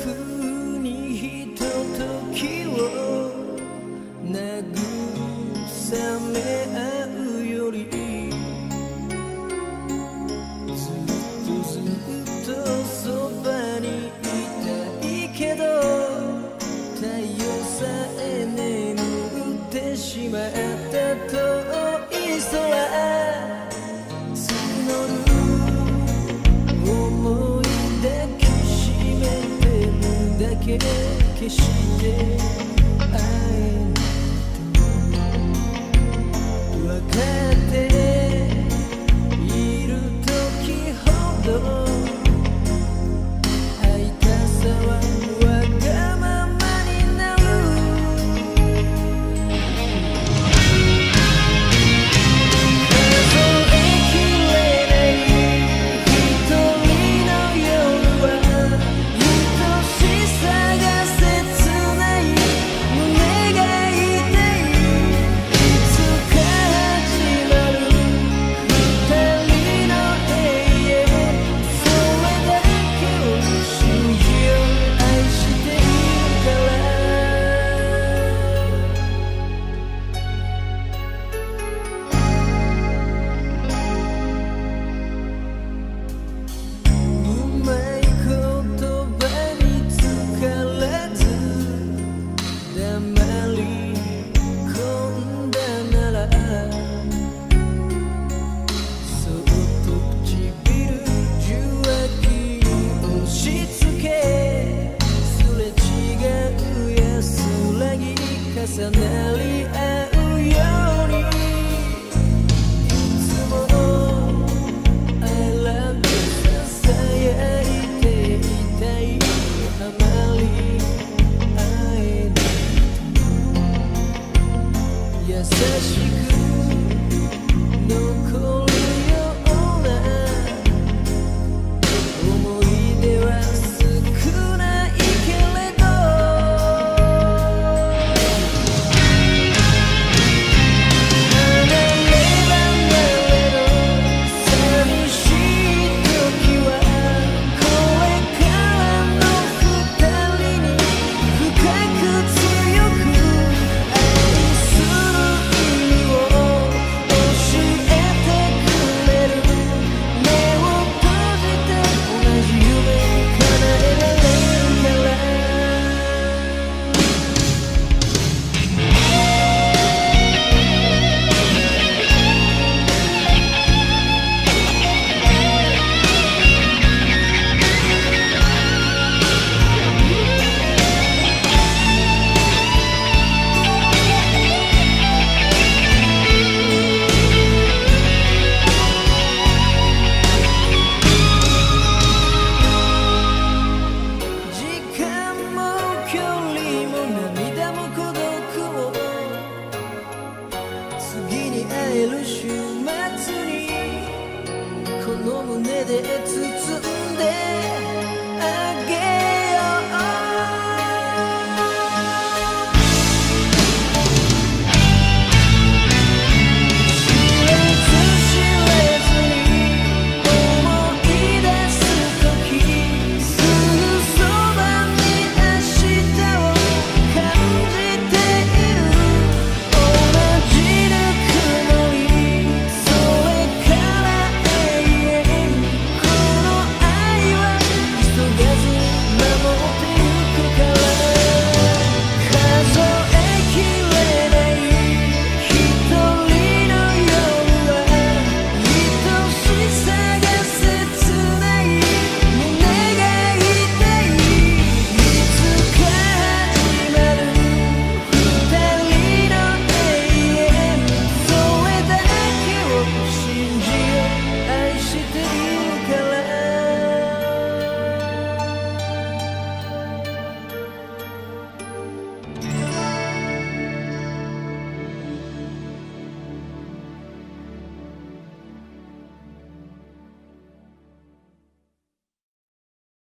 風にひとときを慰め合うよりずっとずっとそばにいたいけど太陽さえ眠ってしまった遠け決して会え wish could. No cool. の胸で包んで